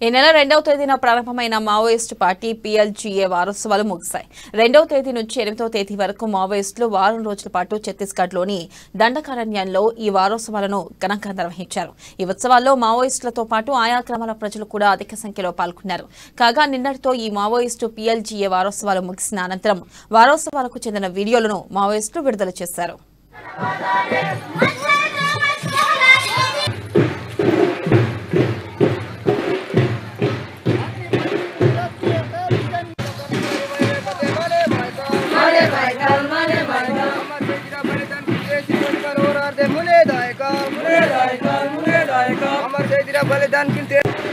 ఈ నెల రెండవ తేదీన ప్రారంభమైన మావోయిస్టు పార్టీ పీఎల్జీఏ వారోత్సవాలు ముగిశాయి. రెండవ తేదీ నుంచి ఎనిమిదవ తేదీ వరకు మావోయిస్టులు వారం రోజుల పాటు ఛత్తీస్గఢ్లోని దండకారణ్యంలో ఈ వారోత్సవాలను ఘనంగా నిర్వహించారు. ఈ ఉత్సవాల్లో మావోయిస్టులతో పాటు ఆయా గ్రామాల ప్రజలు కూడా అధిక సంఖ్యలో పాల్గొన్నారు. కాగా నిన్నటితో ఈ మావోయిస్టు పీఎల్జీఏ వారోత్సవాలు ముగిసిన అనంతరం వారోత్సవాలకు చెందిన వీడియోలను మావోయిస్టులు విడుదల చేశారు. बलिदान किल